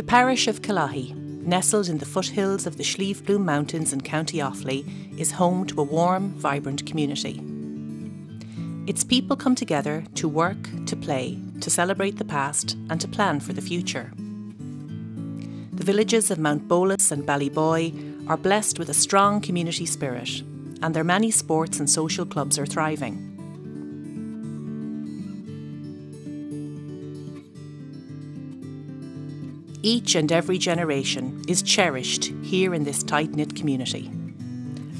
The parish of Killoughey, nestled in the foothills of the Slieve Bloom Mountains in County Offaly, is home to a warm, vibrant community. Its people come together to work, to play, to celebrate the past, and to plan for the future. The villages of Mount Bolus and Ballyboy are blessed with a strong community spirit, and their many sports and social clubs are thriving. Each and every generation is cherished here in this tight knit community.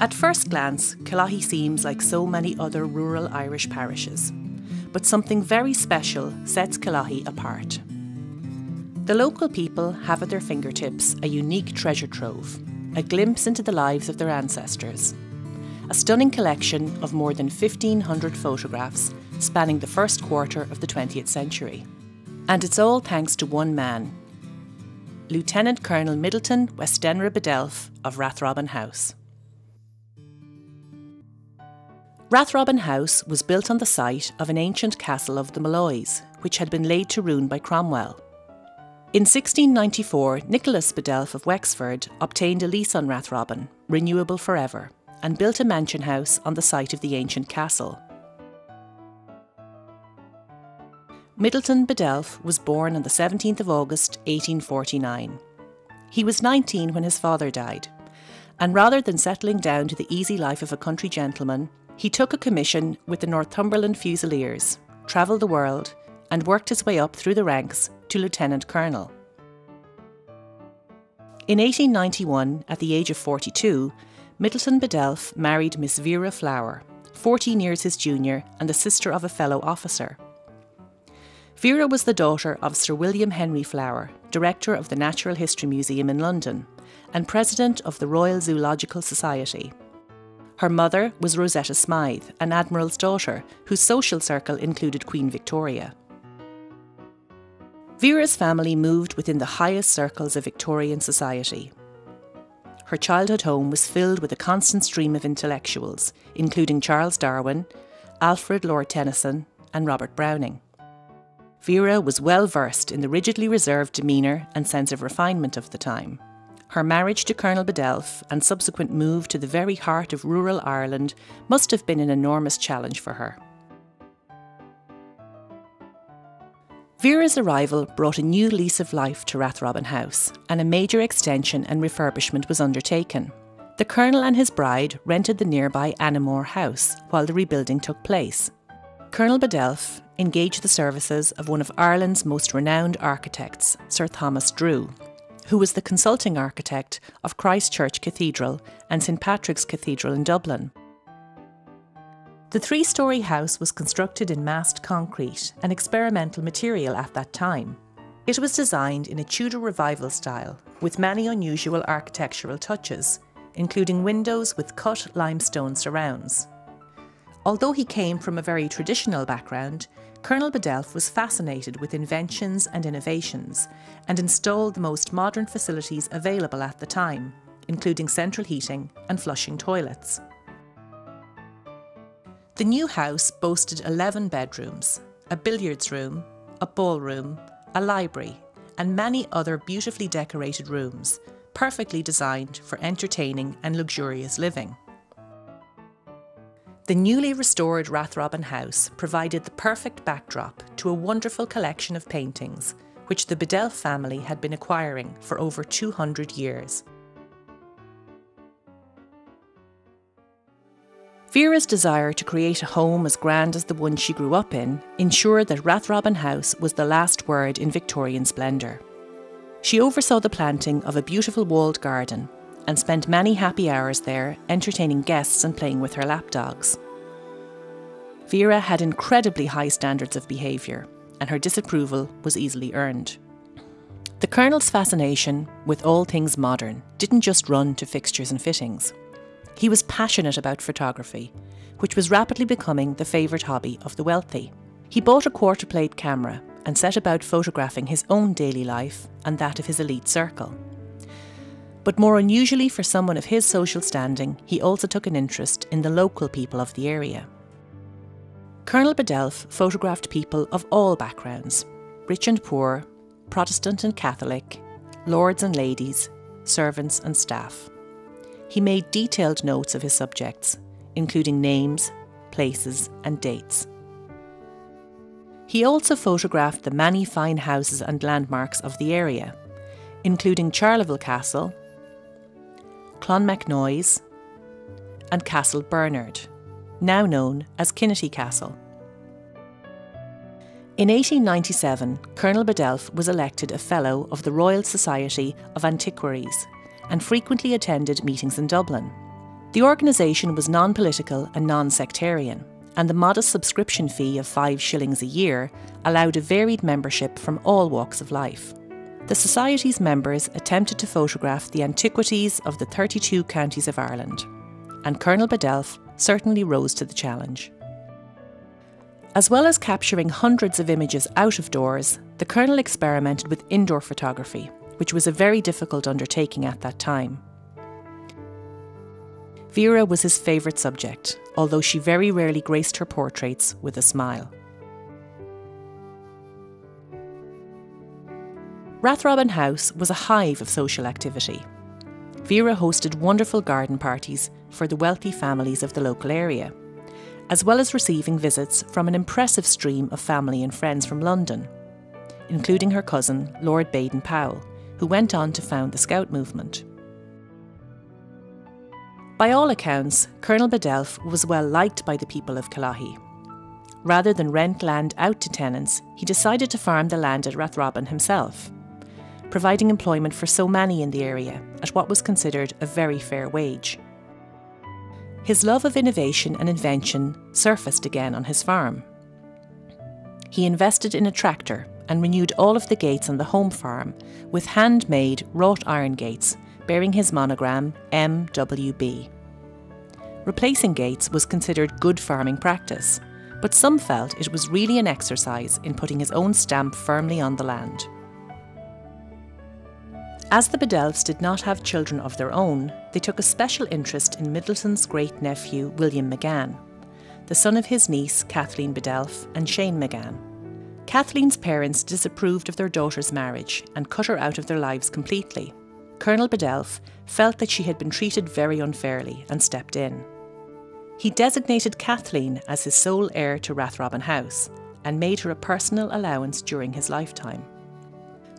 At first glance, Killoughey seems like so many other rural Irish parishes, but something very special sets Killoughey apart. The local people have at their fingertips a unique treasure trove, a glimpse into the lives of their ancestors. A stunning collection of more than 1,500 photographs spanning the first quarter of the 20th century. And it's all thanks to one man, Lieutenant Colonel Middleton Westenra Biddulph of Rathrobin House. Rathrobin House was built on the site of an ancient castle of the Molloys, which had been laid to ruin by Cromwell. In 1694, Nicholas Biddulph of Wexford obtained a lease on Rathrobin, renewable forever, and built a mansion house on the site of the ancient castle. Middleton Biddulph was born on the 17th of August 1849. He was 19 when his father died, and rather than settling down to the easy life of a country gentleman, he took a commission with the Northumberland Fusiliers, travelled the world, and worked his way up through the ranks to lieutenant colonel. In 1891, at the age of 42, Middleton Biddulph married Miss Vera Flower, 14 years his junior and the sister of a fellow officer. Vera was the daughter of Sir William Henry Flower, director of the Natural History Museum in London, and president of the Royal Zoological Society. Her mother was Rosetta Smythe, an admiral's daughter, whose social circle included Queen Victoria. Vera's family moved within the highest circles of Victorian society. Her childhood home was filled with a constant stream of intellectuals, including Charles Darwin, Alfred Lord Tennyson, and Robert Browning. Vera was well versed in the rigidly reserved demeanour and sense of refinement of the time. Her marriage to Colonel Biddulph and subsequent move to the very heart of rural Ireland must have been an enormous challenge for her. Vera's arrival brought a new lease of life to Rathrobin House, and a major extension and refurbishment was undertaken. The Colonel and his bride rented the nearby Annamore House while the rebuilding took place. Colonel Biddulph engaged the services of one of Ireland's most renowned architects, Sir Thomas Drew, who was the consulting architect of Christ Church Cathedral and St Patrick's Cathedral in Dublin. The three story house was constructed in massed concrete, an experimental material at that time. It was designed in a Tudor revival style, with many unusual architectural touches, including windows with cut limestone surrounds. Although he came from a very traditional background, Colonel Biddulph was fascinated with inventions and innovations and installed the most modern facilities available at the time, including central heating and flushing toilets. The new house boasted 11 bedrooms, a billiards room, a ballroom, a library, and many other beautifully decorated rooms, perfectly designed for entertaining and luxurious living. The newly restored Rathrobin House provided the perfect backdrop to a wonderful collection of paintings, which the Biddulph family had been acquiring for over 200 years. Vera's desire to create a home as grand as the one she grew up in ensured that Rathrobin House was the last word in Victorian splendour. She oversaw the planting of a beautiful walled garden and spent many happy hours there entertaining guests and playing with her lapdogs. Vera had incredibly high standards of behaviour, and her disapproval was easily earned. The Colonel's fascination with all things modern didn't just run to fixtures and fittings. He was passionate about photography, which was rapidly becoming the favourite hobby of the wealthy. He bought a quarter plate camera and set about photographing his own daily life and that of his elite circle. But more unusually for someone of his social standing, he also took an interest in the local people of the area. Colonel Biddulph photographed people of all backgrounds rich and poor, Protestant and Catholic, lords and ladies, servants and staff. He made detailed notes of his subjects, including names, places, and dates. He also photographed the many fine houses and landmarks of the area, including Charleville Castle, Clonmacnoise, and Castle Bernard, now known as Kinnitty Castle. In 1897, Colonel Biddulph was elected a Fellow of the Royal Society of Antiquaries and frequently attended meetings in Dublin. The organisation was non political and non sectarian, and the modest subscription fee of five shillings a year allowed a varied membership from all walks of life. The Society's members attempted to photograph the antiquities of the 32 counties of Ireland, and Colonel Biddulph certainly rose to the challenge. As well as capturing hundreds of images out of doors, the Colonel experimented with indoor photography, which was a very difficult undertaking at that time. Vera was his favourite subject, although she very rarely graced her portraits with a smile. Rathrobin House was a hive of social activity. Vera hosted wonderful garden parties for the wealthy families of the local area, as well as receiving visits from an impressive stream of family and friends from London, including her cousin, Lord Baden Powell, who went on to found the Scout movement. By all accounts, Colonel Biddulph was well liked by the people of Killoughey. Rather than rent land out to tenants, he decided to farm the land at Rathrobin himself, providing employment for so many in the area at what was considered a very fair wage. His love of innovation and invention surfaced again on his farm. He invested in a tractor and renewed all of the gates on the home farm with handmade wrought iron gates bearing his monogram MWB. Replacing gates was considered good farming practice, but some felt it was really an exercise in putting his own stamp firmly on the land. As the Biddulphs did not have children of their own, they took a special interest in Middleton's great nephew, William Magan, the son of his niece, Kathleen Biddulph, and Shane Magan. Kathleen's parents disapproved of their daughter's marriage and cut her out of their lives completely. Colonel Biddulph felt that she had been treated very unfairly and stepped in. He designated Kathleen as his sole heir to Rathrobin House and made her a personal allowance during his lifetime.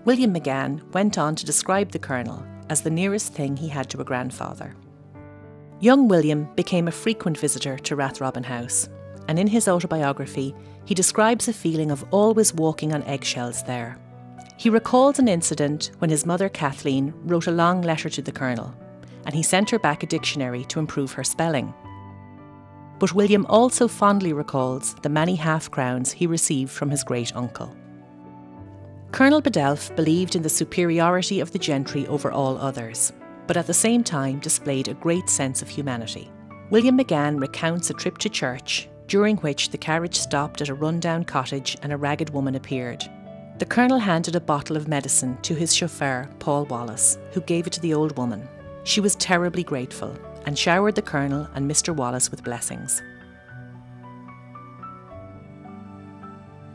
William Magan went on to describe the Colonel as the nearest thing he had to a grandfather. Young William became a frequent visitor to Rathrobin House, and in his autobiography, he describes a feeling of always walking on eggshells there he recalls an incident when his mother Kathleen wrote a long letter to the Colonel, and he sent her back a dictionary to improve her spelling. But William also fondly recalls the many half crowns he received from his great uncle. Colonel Biddulph believed in the superiority of the gentry over all others, but at the same time displayed a great sense of humanity. William Magan recounts a trip to church, during which the carriage stopped at a rundown cottage and a ragged woman appeared, the Colonel handed a bottle of medicine to his chauffeur, Paul Wallace, who gave it to the old woman. She was terribly grateful and showered the Colonel and Mr. Wallace with blessings.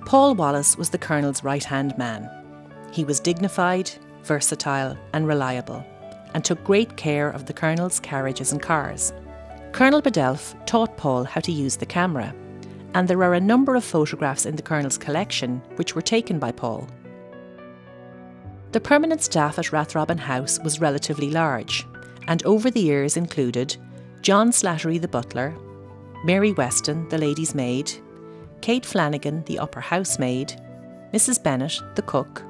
Paul Wallace was the Colonel's right hand man. He was dignified, versatile, and reliable, and took great care of the Colonel's carriages and cars. Colonel Biddulph taught Paul how to use the camera and there are a number of photographs in the Colonel's collection which were taken by Paul. The permanent staff at Rathrobin House was relatively large, and over the years included John Slattery the butler, Mary Weston the lady's maid, Kate Flanagan the upper housemaid, Mrs. Bennett the cook,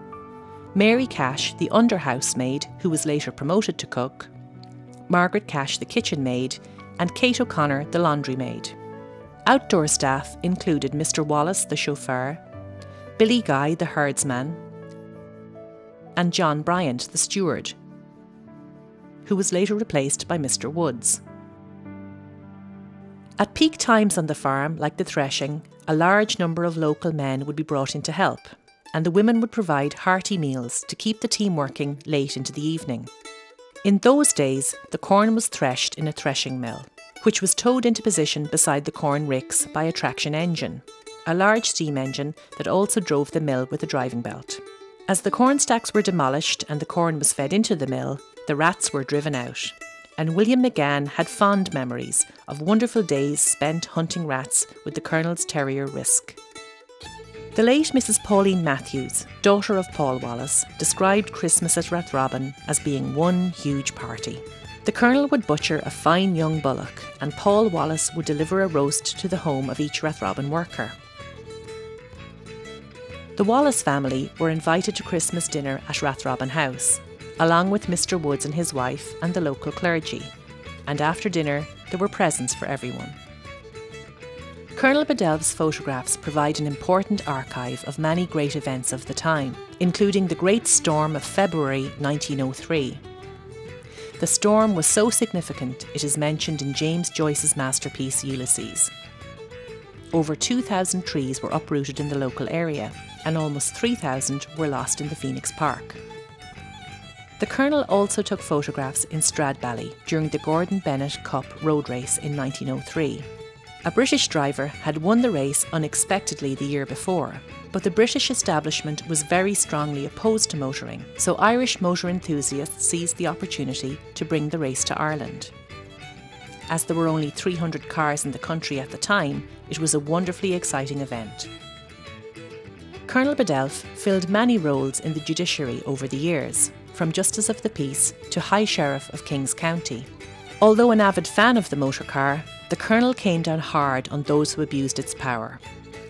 Mary Cash the under housemaid who was later promoted to cook, Margaret Cash the kitchen maid, and Kate O'Connor the laundry maid. Outdoor staff included Mr. Wallace, the chauffeur, Billy Guy, the herdsman, and John Bryant, the steward, who was later replaced by Mr. Woods. At peak times on the farm, like the threshing, a large number of local men would be brought in to help, and the women would provide hearty meals to keep the team working late into the evening. In those days, the corn was threshed in a threshing mill which was towed into position beside the corn ricks by a traction engine, a large steam engine that also drove the mill with a driving belt. As the corn stacks were demolished and the corn was fed into the mill, the rats were driven out. And William Magan had fond memories of wonderful days spent hunting rats with the Colonel's terrier Risk. The late Mrs. Pauline Matthews, daughter of Paul Wallace, described Christmas at Rathrobin as being one huge party. The Colonel would butcher a fine young bullock, and Paul Wallace would deliver a roast to the home of each Rathrobin worker. The Wallace family were invited to Christmas dinner at Rathrobin House, along with Mr. Woods and his wife and the local clergy, and after dinner there were presents for everyone. Colonel Biddulph's photographs provide an important archive of many great events of the time, including the Great Storm of February 1903 the storm was so significant it is mentioned in James Joyce's masterpiece Ulysses. Over 2,000 trees were uprooted in the local area, and almost 3,000 were lost in the Phoenix Park. The Colonel also took photographs in Stradbally during the Gordon Bennett Cup road race in 1903. A British driver had won the race unexpectedly the year before, but the British establishment was very strongly opposed to motoring, so Irish motor enthusiasts seized the opportunity to bring the race to Ireland. As there were only 300 cars in the country at the time, it was a wonderfully exciting event. Colonel Biddulph filled many roles in the judiciary over the years, from Justice of the Peace to High Sheriff of Kings County. Although an avid fan of the motor car, the Colonel came down hard on those who abused its power,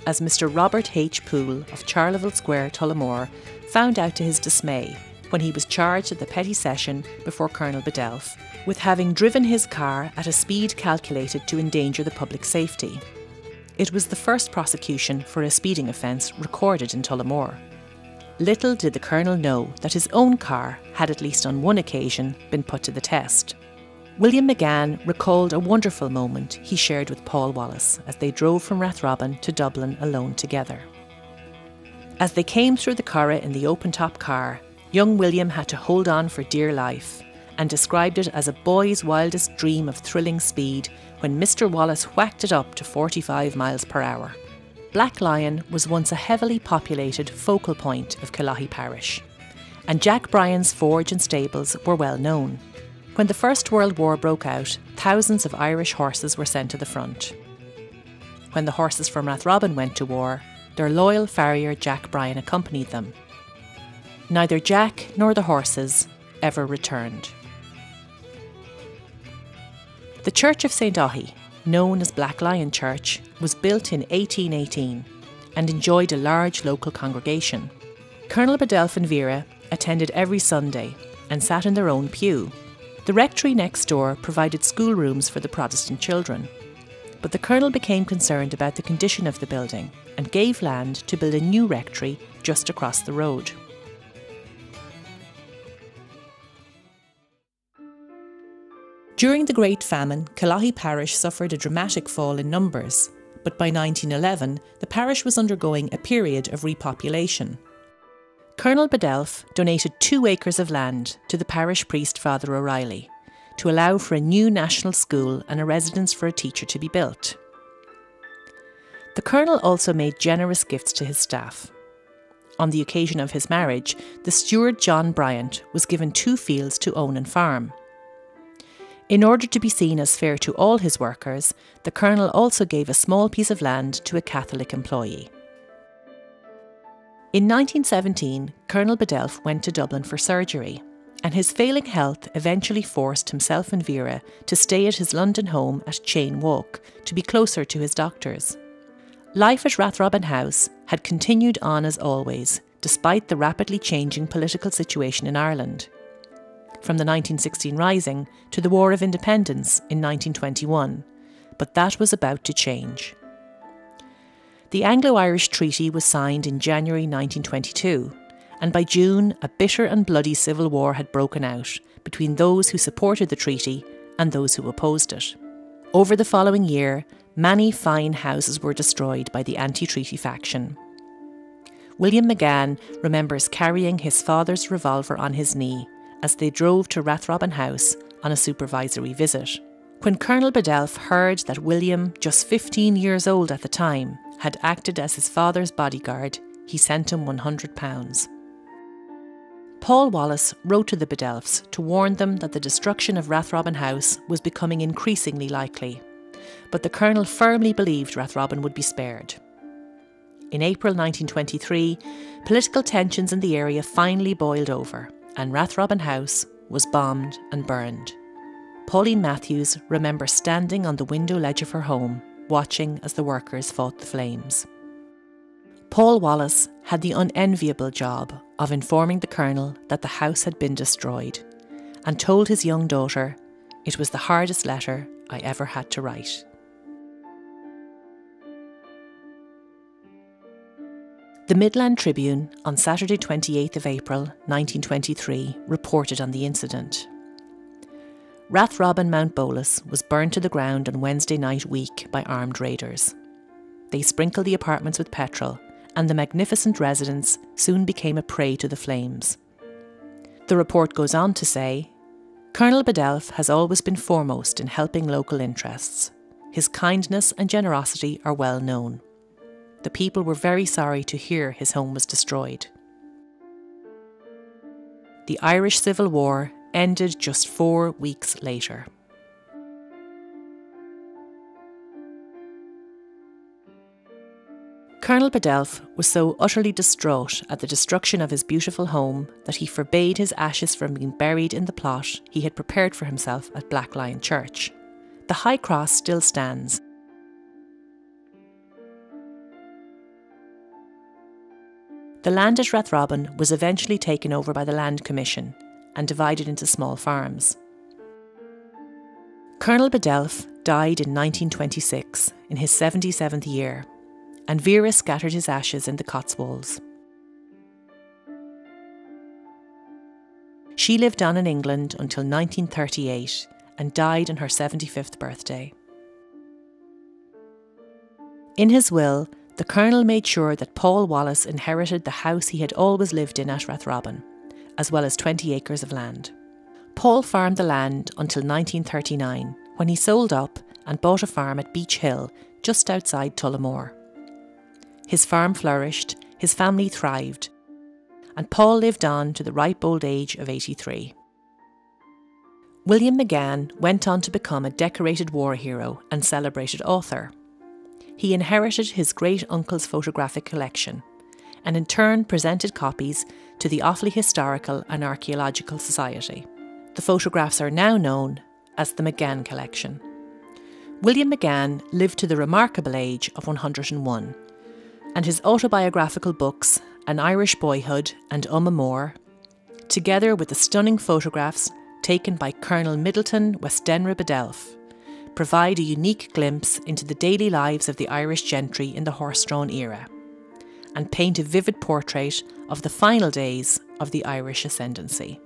as Mr. Robert H. Poole of Charleville Square, Tullamore, found out to his dismay when he was charged at the petty session before Colonel Biddulph with having driven his car at a speed calculated to endanger the public safety. It was the first prosecution for a speeding offence recorded in Tullamore. Little did the Colonel know that his own car had, at least on one occasion, been put to the test. William Magan recalled a wonderful moment he shared with Paul Wallace as they drove from Rathrobin to Dublin alone together. As they came through the Curragh in the open top car, young William had to hold on for dear life and described it as a boy's wildest dream of thrilling speed when Mr. Wallace whacked it up to 45 miles per hour. Black Lion was once a heavily populated focal point of Killoughey Parish, and Jack Bryan's forge and stables were well known. When the First World War broke out, thousands of Irish horses were sent to the front. When the horses from Rathrobin went to war, their loyal farrier Jack Bryan accompanied them. Neither Jack nor the horses ever returned. The Church of St. Ohy, known as Black Lion Church, was built in 1818 and enjoyed a large local congregation. Colonel Biddulph and Vera attended every Sunday and sat in their own pew the rectory next door provided schoolrooms for the Protestant children. But the Colonel became concerned about the condition of the building and gave land to build a new rectory just across the road. During the Great Famine, Killoughey Parish suffered a dramatic fall in numbers, but by 1911 the parish was undergoing a period of repopulation. Colonel Biddulph donated two acres of land to the parish priest Father O'Reilly to allow for a new national school and a residence for a teacher to be built. The Colonel also made generous gifts to his staff. On the occasion of his marriage, the steward John Bryant was given two fields to own and farm. In order to be seen as fair to all his workers, the Colonel also gave a small piece of land to a Catholic employee. In 1917, Colonel Biddulph went to Dublin for surgery, and his failing health eventually forced himself and Vera to stay at his London home at Cheyne Walk to be closer to his doctors. Life at Rathrobin House had continued on as always, despite the rapidly changing political situation in Ireland. From the 1916 Rising to the War of Independence in 1921, but that was about to change. The Anglo Irish Treaty was signed in January 1922, and by June, a bitter and bloody civil war had broken out between those who supported the treaty and those who opposed it. Over the following year, many fine houses were destroyed by the anti treaty faction. William Magan remembers carrying his father's revolver on his knee as they drove to Rathrobin House on a supervisory visit. When Colonel Biddulph heard that William, just 15 years old at the time, had acted as his father's bodyguard, he sent him £100. Paul Wallace wrote to the Biddulphs to warn them that the destruction of Rathrobin House was becoming increasingly likely, but the Colonel firmly believed Rathrobin would be spared. In April 1923, political tensions in the area finally boiled over, and Rathrobin House was bombed and burned. Pauline Matthews remembers standing on the window ledge of her home, watching as the workers fought the flames. Paul Wallace had the unenviable job of informing the Colonel that the house had been destroyed and told his young daughter, It was the hardest letter I ever had to write. The Midland Tribune on Saturday 28th of April 1923 reported on the incident. Rathrobin Mountbolus was burned to the ground on Wednesday night week by armed raiders. They sprinkled the apartments with petrol and the magnificent residence soon became a prey to the flames. The report goes on to say Colonel Biddulph has always been foremost in helping local interests. His kindness and generosity are well known. The people were very sorry to hear his home was destroyed. The Irish Civil War ended just four weeks later. Colonel Biddulph was so utterly distraught at the destruction of his beautiful home that he forbade his ashes from being buried in the plot he had prepared for himself at Black Lion Church. The High Cross still stands. The land at Rathrobin was eventually taken over by the Land Commission and divided into small farms. Colonel Biddulph died in 1926 in his 77th year and Vera scattered his ashes in the Cotswolds. She lived on in England until 1938 and died on her 75th birthday. In his will, the Colonel made sure that Paul Wallace inherited the house he had always lived in at Rathrobin, as well as 20 acres of land. Paul farmed the land until 1939, when he sold up and bought a farm at Beech Hill, just outside Tullamore. His farm flourished, his family thrived, and Paul lived on to the ripe old age of 83. William Magan went on to become a decorated war hero and celebrated author. He inherited his great uncle's photographic collection and in turn presented copies to the Offaly Historical and Archaeological Society. The photographs are now known as the Magan Collection. William Magan lived to the remarkable age of 101 and his autobiographical books, An Irish Boyhood and Umma together with the stunning photographs taken by Colonel Middleton Westenra Biddulph, provide a unique glimpse into the daily lives of the Irish gentry in the horse-drawn era, and paint a vivid portrait of the final days of the Irish ascendancy.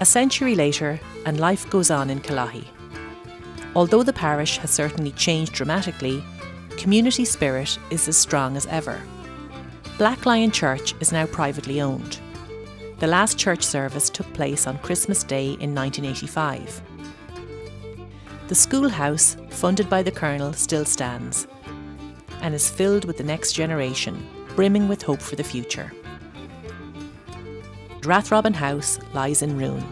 A century later, and life goes on in Killoughey. Although the parish has certainly changed dramatically, community spirit is as strong as ever. Black Lion Church is now privately owned. The last church service took place on Christmas Day in 1985. The schoolhouse, funded by the Colonel, still stands and is filled with the next generation, brimming with hope for the future. Rathrobin House lies in ruin,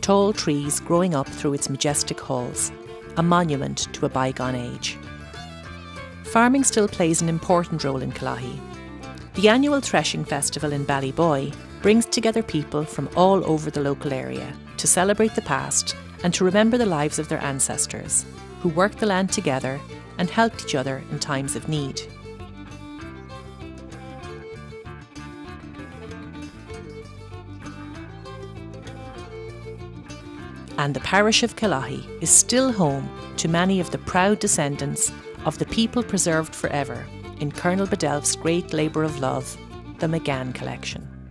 tall trees growing up through its majestic halls, a monument to a bygone age. Farming still plays an important role in Killoughey. The annual Threshing Festival in Ballyboy brings together people from all over the local area to celebrate the past and to remember the lives of their ancestors, who worked the land together and helped each other in times of need. And the parish of Killoughey is still home to many of the proud descendants of the people preserved forever in Colonel Biddulph's great labour of love, the Magan Collection.